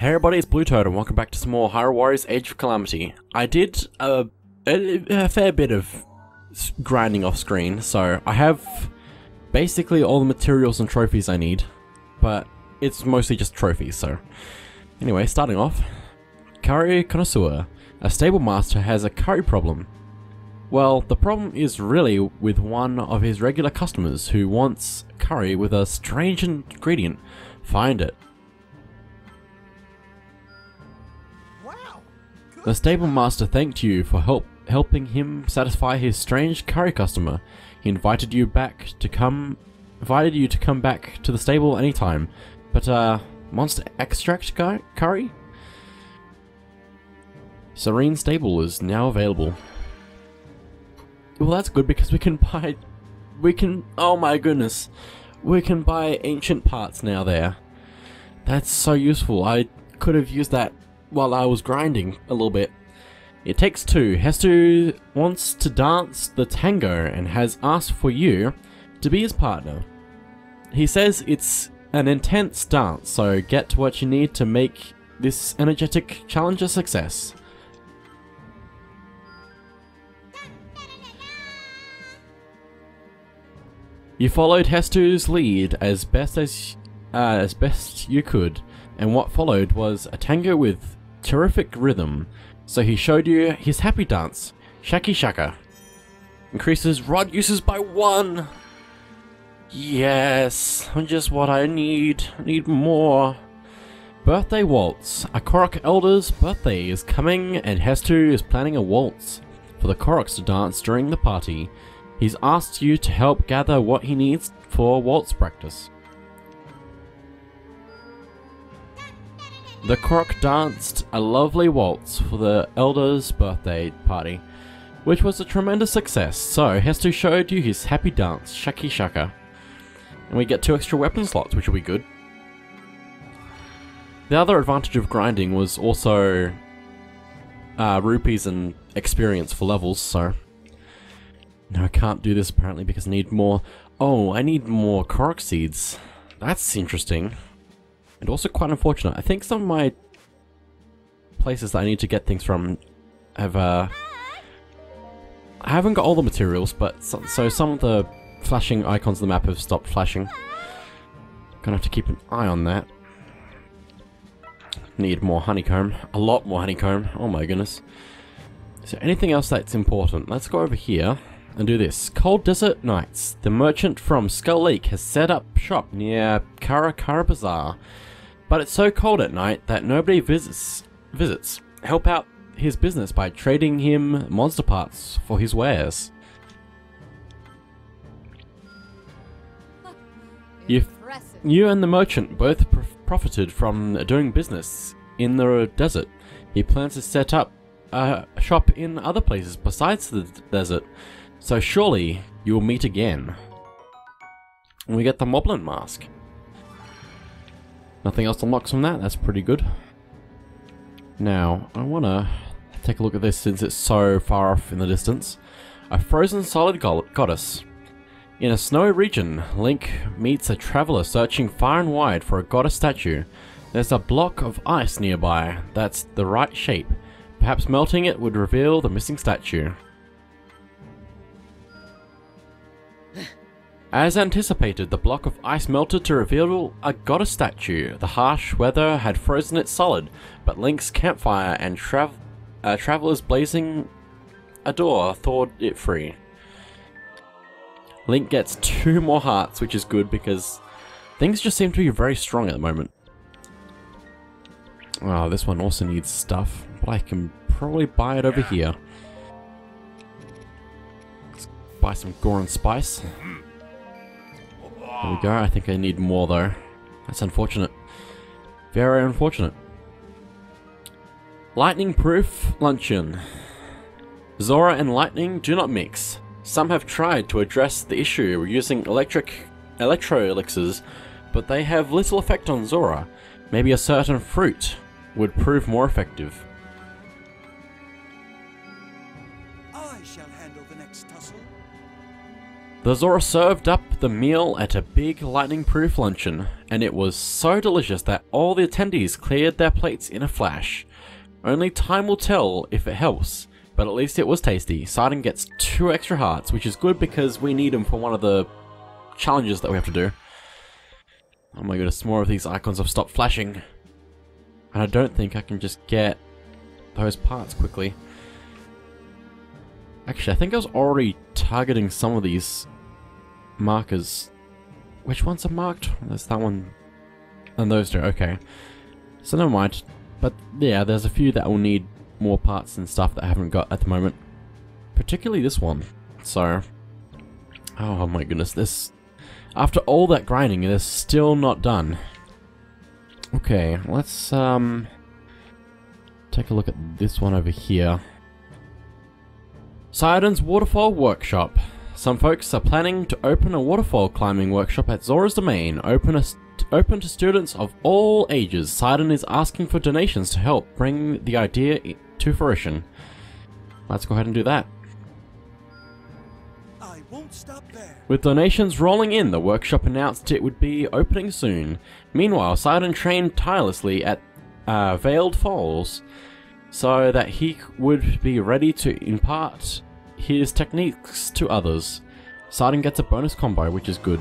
Hey everybody, it's Blue Toad and welcome back to some more Hyrule Warriors Age of Calamity. I did a, a, a fair bit of grinding off screen, so I have basically all the materials and trophies I need, but it's mostly just trophies, so... Anyway, starting off, Curry Connoisseur. A stable master has a curry problem. Well, the problem is really with one of his regular customers who wants curry with a strange ingredient. Find it. The stable master thanked you for help helping him satisfy his strange curry customer. He invited you back to come invited you to come back to the stable anytime. But uh monster extract guy curry? Serene Stable is now available. Well that's good because we can buy we can oh my goodness. We can buy ancient parts now there. That's so useful. I could have used that while I was grinding a little bit. It takes two. Hestu wants to dance the tango and has asked for you to be his partner. He says it's an intense dance, so get what you need to make this energetic challenge a success. You followed Hestu's lead as best as uh, as best you could, and what followed was a tango with terrific rhythm. So he showed you his happy dance, Shaki Shaka. Increases rod uses by one. Yes, just what I need. I need more. Birthday waltz. A Korok Elder's birthday is coming, and Hestu is planning a waltz for the Koroks to dance during the party. He's asked you to help gather what he needs for waltz practice. The Korok danced a lovely waltz for the Elder's birthday party, which was a tremendous success, so Hestu showed you his happy dance, Shaki Shaka. And we get two extra weapon slots, which will be good. The other advantage of grinding was also uh, rupees and experience for levels, so... No, I can't do this apparently because I need more... Oh, I need more Korok seeds. That's interesting. And also quite unfortunate. I think some of my places that I need to get things from have, uh... I haven't got all the materials, but so, so some of the flashing icons on the map have stopped flashing. Gonna have to keep an eye on that. Need more honeycomb. A lot more honeycomb. Oh my goodness. So anything else that's important? Let's go over here and do this. Cold Desert Nights. The merchant from Skull Lake has set up shop near Karakara Bazaar. But it's so cold at night that nobody visits. visits. Help out his business by trading him monster parts for his wares. You you and the merchant both pr- profited from doing business in the desert. He plans to set up a shop in other places besides the desert, so surely you will meet again. And we get the Moblin mask. Nothing else unlocks from that, that's pretty good. Now, I want to take a look at this since it's so far off in the distance. A frozen solid go- goddess. In a snowy region, Link meets a traveler searching far and wide for a goddess statue. There's a block of ice nearby that's the right shape. Perhaps melting it would reveal the missing statue. As anticipated, the block of ice melted to reveal a goddess statue. The harsh weather had frozen it solid, but Link's campfire and trav- uh, travelers blazing a door thawed it free. Link gets two more hearts, which is good because things just seem to be very strong at the moment. Oh, this one also needs stuff, but I can probably buy it over here. Let's buy some Goron Spice. There we go, I think I need more though. That's unfortunate. Very unfortunate. Lightning Proof Luncheon. Zora and lightning do not mix. Some have tried to address the issue using electric electro elixirs, but they have little effect on Zora. Maybe a certain fruit would prove more effective. The Zora served up the meal at a big lightning-proof luncheon, and it was so delicious that all the attendees cleared their plates in a flash. Only time will tell if it helps, but at least it was tasty. Sidon gets two extra hearts, which is good because we need them for one of the challenges that we have to do. Oh my goodness, more of these icons have stopped flashing. And I don't think I can just get those parts quickly. Actually, I think I was already targeting some of these markers. Which ones are marked? There's that one and those two, okay. So never mind. But yeah, there's a few that will need more parts and stuff that I haven't got at the moment. Particularly this one. So, oh my goodness, this... After all that grinding, it is still not done. Okay, let's um take a look at this one over here. Sidon's Waterfall Workshop. Some folks are planning to open a waterfall climbing workshop at Zora's Domain, open, a open to students of all ages. Sidon is asking for donations to help bring the idea to fruition. Let's go ahead and do that. I won't stop there. With donations rolling in, the workshop announced it would be opening soon. Meanwhile, Sidon trained tirelessly at uh, Veiled Falls so that he would be ready to impart his techniques to others. Sidon gets a bonus combo, which is good.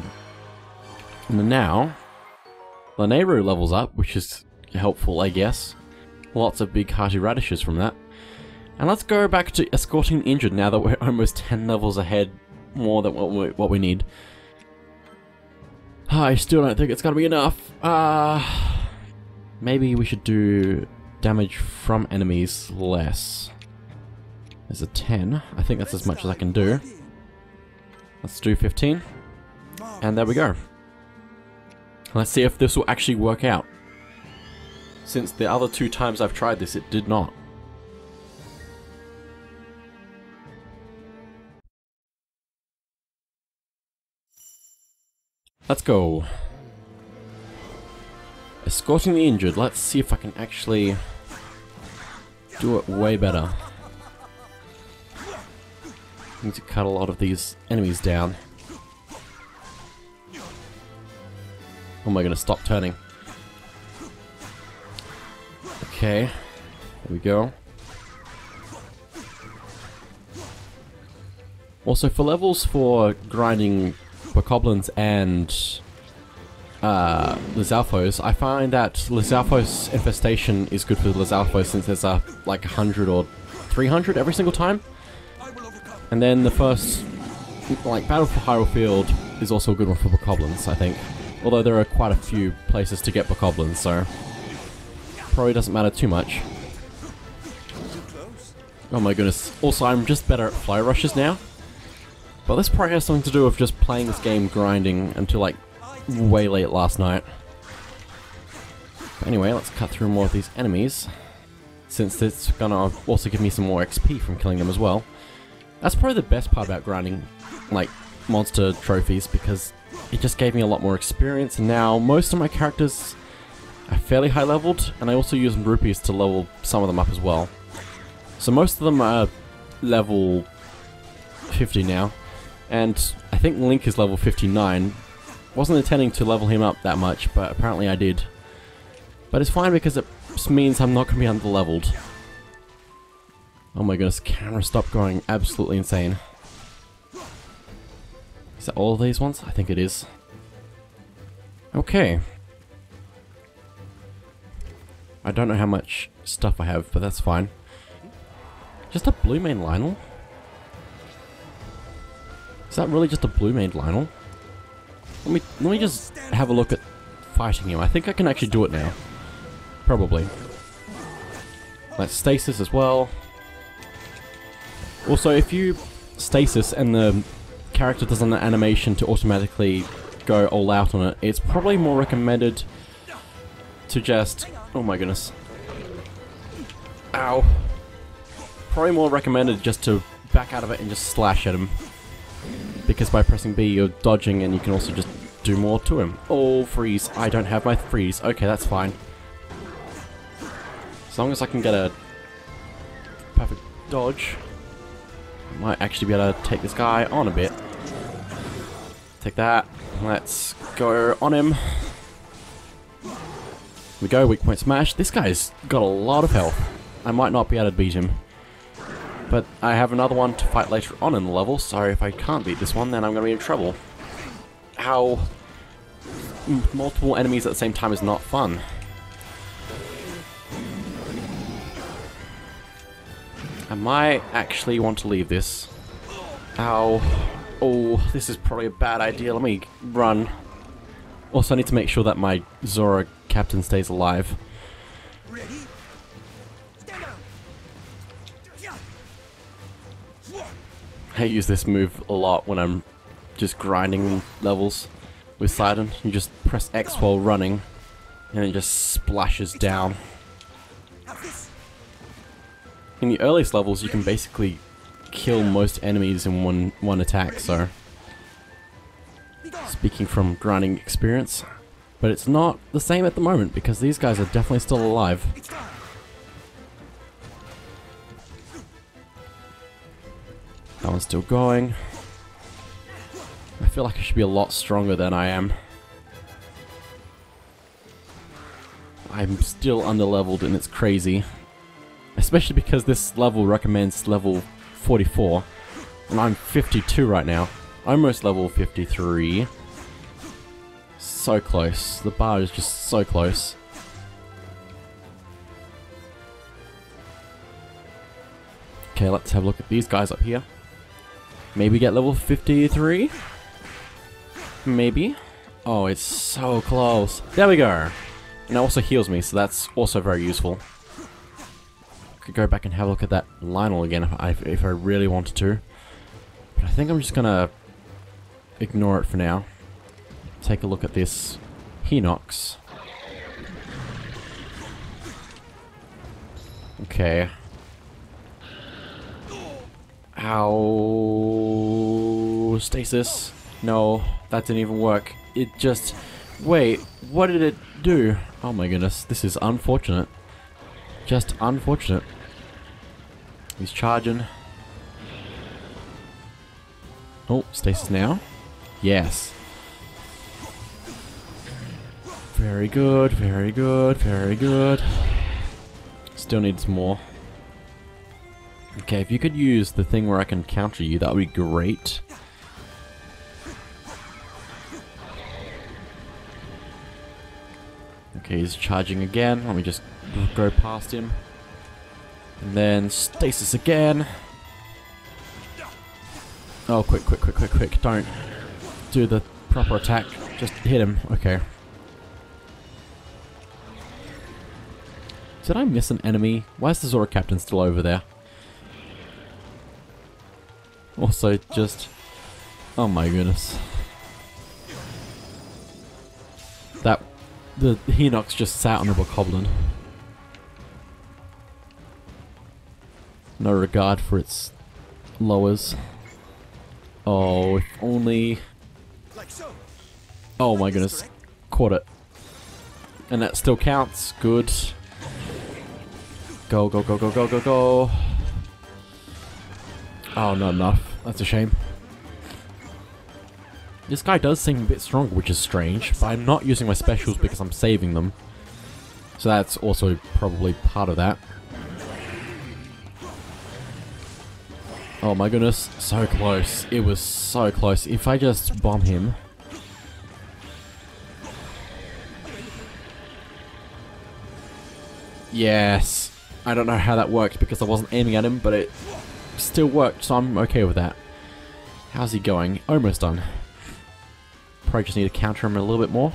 And now, Lanayru levels up, which is helpful, I guess. Lots of big hearty radishes from that. And let's go back to escorting the injured now that we're almost 10 levels ahead more than what we, what we need. I still don't think it's gonna be enough. Uh, maybe we should do damage from enemies less. There's a 10. I think that's as much as I can do. Let's do 15. And there we go. Let's see if this will actually work out. Since the other two times I've tried this, it did not. Let's go. Escorting the injured. Let's see if I can actually do it way better. I Need to cut a lot of these enemies down. Oh my goodness, stop turning. Okay, there we go. Also, for levels for grinding for Bokoblins and uh, Lizalfos, I find that Lizalfos infestation is good for Lizalfos since there's a like 100 or 300 every single time. And then the first, like, Battle for Hyrule Field is also a good one for Bokoblins, I think. Although there are quite a few places to get Bokoblins, so probably doesn't matter too much. Oh my goodness. Also, I'm just better at flurry rushes now. But this probably has something to do with just playing this game grinding until like way late last night. But anyway, let's cut through more of these enemies. Since it's gonna also give me some more XP from killing them as well. That's probably the best part about grinding, like, monster trophies, because it just gave me a lot more experience, and now most of my characters are fairly high leveled, and I also use rupees to level some of them up as well. So most of them are level 50 now, and I think Link is level 59. Wasn't intending to level him up that much, but apparently I did. But it's fine because it means I'm not going to be under-leveled. Oh my goodness, camera stopped going absolutely insane. Is that all of these ones? I think it is. Okay. I don't know how much stuff I have, but that's fine. Just a blue main Lynel? Is that really just a blue main Lynel? Let me let me just have a look at fighting him. I think I can actually do it now. Probably. Let's stasis as well. Also, if you stasis and the character does an animation to automatically go all out on it, it's probably more recommended to just... Oh my goodness. Ow. Probably more recommended just to back out of it and just slash at him. Because by pressing B you're dodging and you can also just do more to him. Oh, freeze. I don't have my freeze. Okay, that's fine. As long as I can get a perfect dodge, I might actually be able to take this guy on a bit. Take that. Let's go on him. we go, weak point smash. This guy's got a lot of health. I might not be able to beat him. But I have another one to fight later on in the level, so if I can't beat this one, then I'm going to be in trouble. How multiple enemies at the same time is not fun. I might actually want to leave this. Ow. Oh, this is probably a bad idea. Let me run. Also, I need to make sure that my Zora captain stays alive. I use this move a lot when I'm just grinding levels with Sidon. You just press X while running, and it just splashes down. In the earliest levels, you can basically kill most enemies in one one attack. So, speaking from grinding experience, but it's not the same at the moment because these guys are definitely still alive. Still going. I feel like I should be a lot stronger than I am. I'm still underleveled and it's crazy. Especially because this level recommends level 44. And I'm 52 right now. Almost level 53. So close. The bar is just so close. Okay, let's have a look at these guys up here. Maybe get level 53? Maybe. Oh, it's so close. There we go. And it also heals me, so that's also very useful. Could go back and have a look at that Lynel again if I, if I really wanted to. But I think I'm just gonna ignore it for now. Take a look at this Hinox. Okay. Ow. Stasis. No, that didn't even work. It just... Wait, what did it do? Oh my goodness, this is unfortunate. Just unfortunate. He's charging. Oh, stasis now. Yes. Very good, very good, very good. Still needs more. Okay, if you could use the thing where I can counter you, that would be great. Okay, he's charging again. Let me just go past him. And then stasis again. Oh, quick, quick, quick, quick, quick. Don't do the proper attack. Just hit him. Okay. Did I miss an enemy? Why is the Zora Captain still over there? Also, just... Oh my goodness. That... The Hinox just sat on the Bokoblin. No regard for its lowers. Oh, if only... Oh my goodness. Caught it. And that still counts. Good. Go, go, go, go, go, go, go. Oh, not enough. That's a shame. This guy does seem a bit stronger, which is strange, but I'm not using my specials because I'm saving them. So that's also probably part of that. Oh my goodness, so close. It was so close. If I just bomb him... Yes. I don't know how that worked because I wasn't aiming at him, but it still worked, so I'm okay with that. How's he going? Almost done. Probably just need to counter him a little bit more.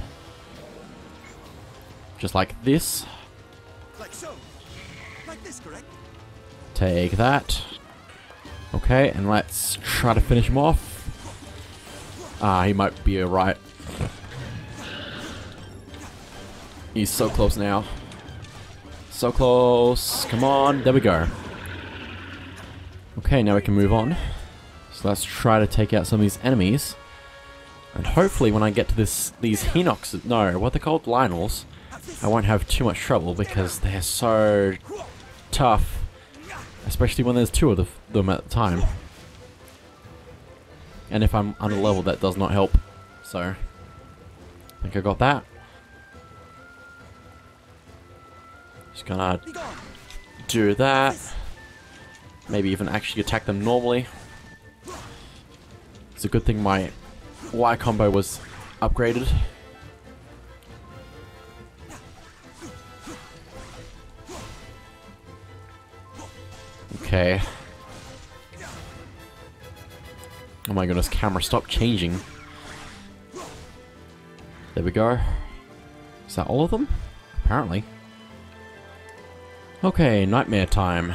Just like this. Like so. Like this, correct? Take that. Okay, and let's try to finish him off. Ah, he might be alright. He's so close now. So close. Come on. There we go. Okay, now we can move on. So let's try to take out some of these enemies. And hopefully when I get to this these Hinox, no, what they're called, Lynels, I won't have too much trouble because they're so tough. Especially when there's two of the, them at the time. And if I'm under level, that does not help. so I think I got that. Just gonna do that. Maybe even actually attack them normally. It's a good thing my Y combo was upgraded. Okay. Oh my goodness, camera, stop changing. There we go. Is that all of them? Apparently. Okay, nightmare time.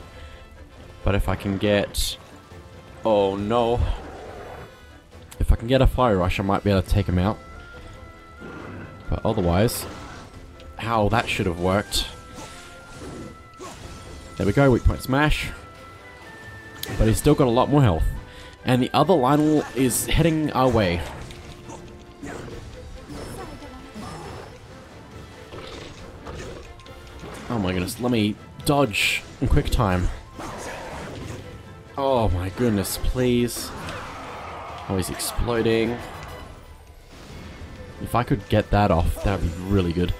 But if I can get, oh no, if I can get a flurry rush, I might be able to take him out. But otherwise, how that should have worked. There we go, weak point smash. But he's still got a lot more health. And the other Lynel is heading our way. Oh my goodness, let me dodge in quick time. Oh my goodness, please. Oh, he's exploding. If I could get that off, that would be really good.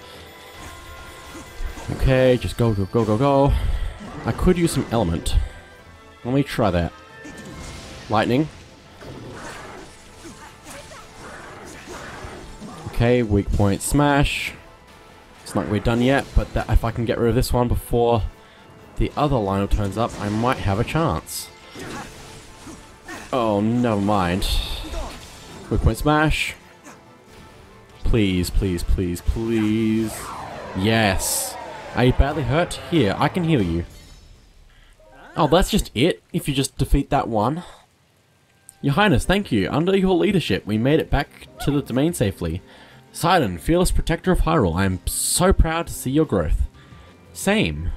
Okay, just go, go, go, go, go. I could use some element. Let me try that. Lightning. Okay, weak point smash. It's not we're done yet, but that, if I can get rid of this one before the other Lynel turns up, I might have a chance. Oh, never mind. Quick point smash. Please, please, please, please. Yes. Are you badly hurt? Here, I can heal you. Oh, that's just it? If you just defeat that one? Your Highness, thank you. Under your leadership, we made it back to the domain safely. Sidon, fearless protector of Hyrule, I am so proud to see your growth. Same.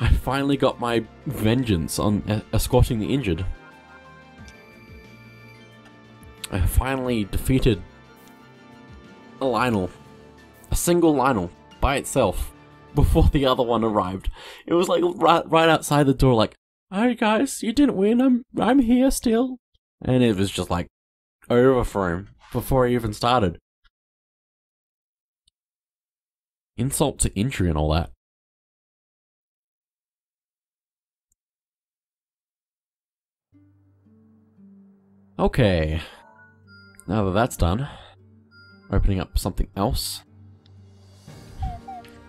I finally got my vengeance on e- escorting the injured. I finally defeated a Lynel. A single Lynel by itself before the other one arrived. It was like right, right outside the door, like, "Hey guys, you didn't win. I'm I'm here still." And it was just like over for him before he even started. Insult to injury and all that. Okay. Now that that's done, opening up something else.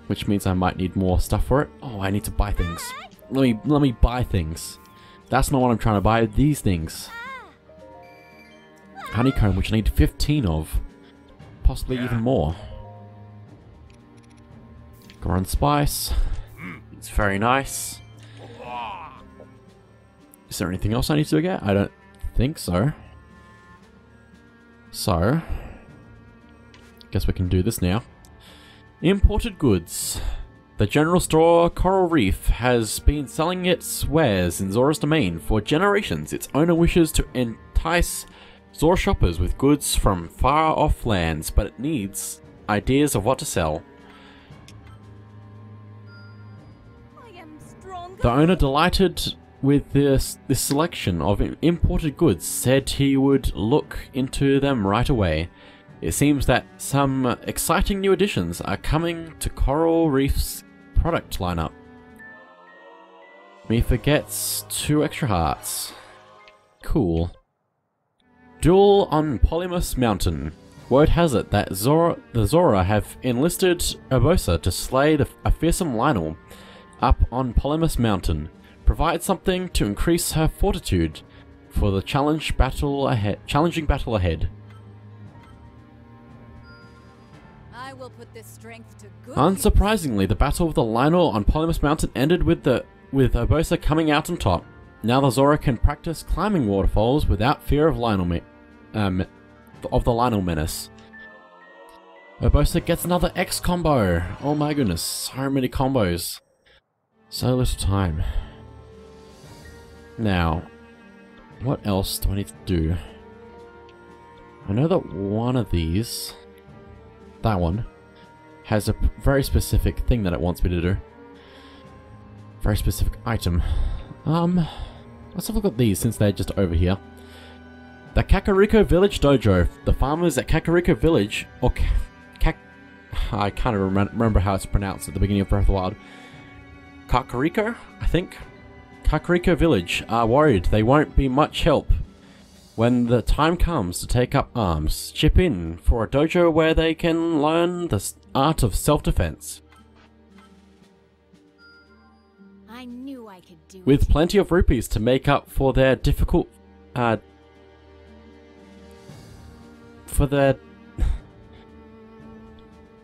Which means I might need more stuff for it. Oh, I need to buy things. Let me let me buy things. That's not what I'm trying to buy. These things. Honeycomb, which I need 15 of. Possibly even more. Goron Spice. Hmm. It's very nice. Oh, Is there anything else I need to get? I don't think so. So, guess we can do this now. Imported goods. The general store Coral Reef has been selling its wares in Zora's domain for generations. Its owner wishes to entice Zora shoppers with goods from far off lands, but it needs ideas of what to sell. I am. The owner, delighted with this, this selection of imported goods, said he would look into them right away. It seems that some exciting new additions are coming to Coral Reef's product lineup. Mipha gets two extra hearts. Cool. Duel on Ploymus Mountain. Word has it that Zora, the Zora have enlisted Urbosa to slay the, a fearsome Lynel up on Ploymus Mountain. Provide something to increase her fortitude for the challenge battle ahead. Challenging battle ahead. I will put this strength to good. Unsurprisingly, the battle of the Lynel on Ploymus Mountain ended with the with Urbosa coming out on top. Now the Zora can practice climbing waterfalls without fear of Lynel me- um, of the Lynel menace. Urbosa gets another X combo! Oh my goodness, so many combos. So little time. Now, what else do I need to do? I know that one of these, that one, has a very specific thing that it wants me to do. Very specific item. Um, let's have a look at these since they're just over here. The Kakariko Village Dojo. The farmers at Kakariko Village, or Kak... I can't remember how it's pronounced at the beginning of Breath of the Wild. Kakariko, I think? Kakariko Village are worried they won't be much help when the time comes to take up arms. Chip in for a dojo where they can learn the art of self-defense. I knew I could do with it. plenty of rupees to make up for their difficult uh for their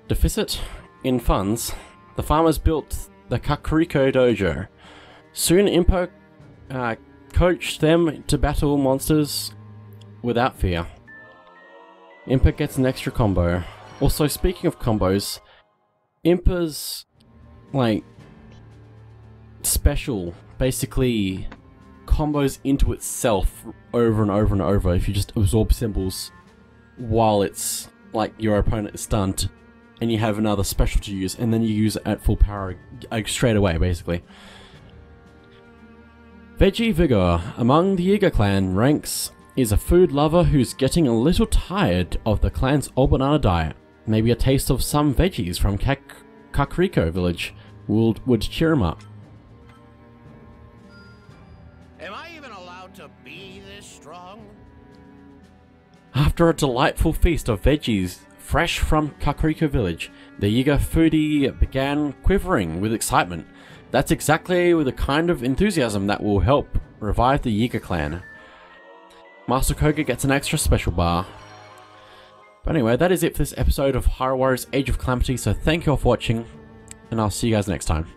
deficit in funds the farmers built the kakariko dojo soon impa uh, coached them to battle monsters without fear impa gets an extra combo also speaking of combos impa's like special basically combos into itself over and over and over if you just absorb symbols while it's like your opponent is stunned and you have another special to use and then you use it at full power straight away basically. Veggie Vigor among the Yiga clan ranks is a food lover who's getting a little tired of the clan's all banana diet. Maybe a taste of some veggies from Kak- Kakariko village would, would cheer him up. Am I even allowed to be this strong? After a delightful feast of veggies fresh from Kakariko village, the Yiga foodie began quivering with excitement. That's exactly the kind of enthusiasm that will help revive the Yiga clan. Master Kohga gets an extra special bar. But anyway, that is it for this episode of Hyrule Warriors Age of Calamity, so thank you all for watching, and I'll see you guys next time.